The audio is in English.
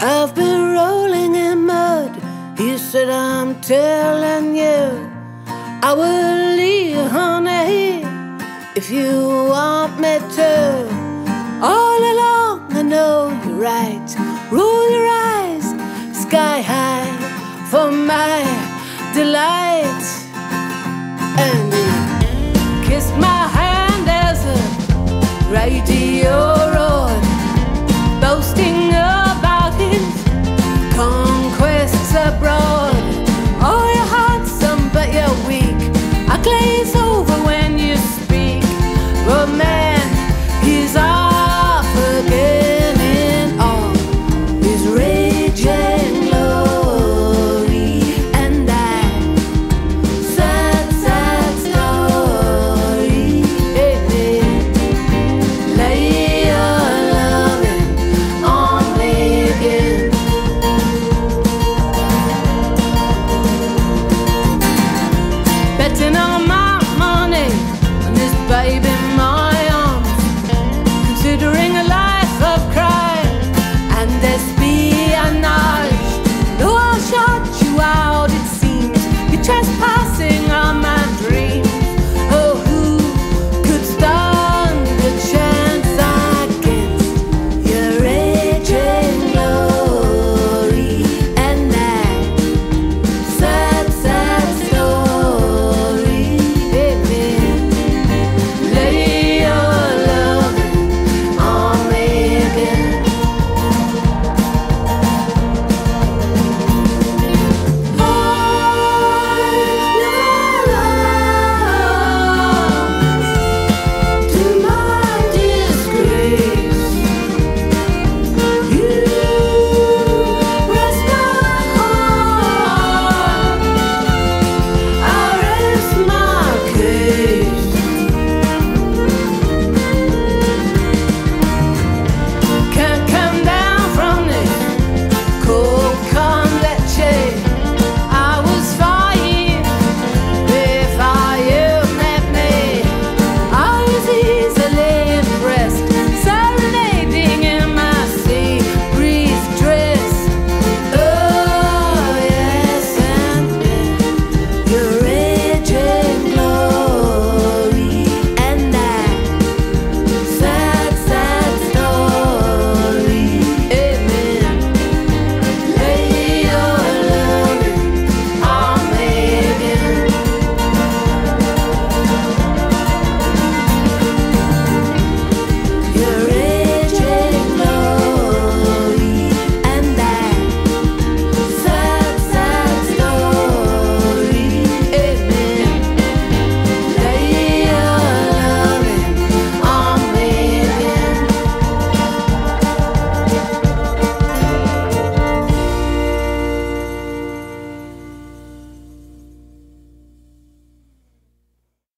I've been rolling in mud. He said, I'm telling you, I will leave, honey, if you want me to. All along, I know you're right. Roll your eyes sky high for my delight. And kiss kissed my hand as a radio. A man, he's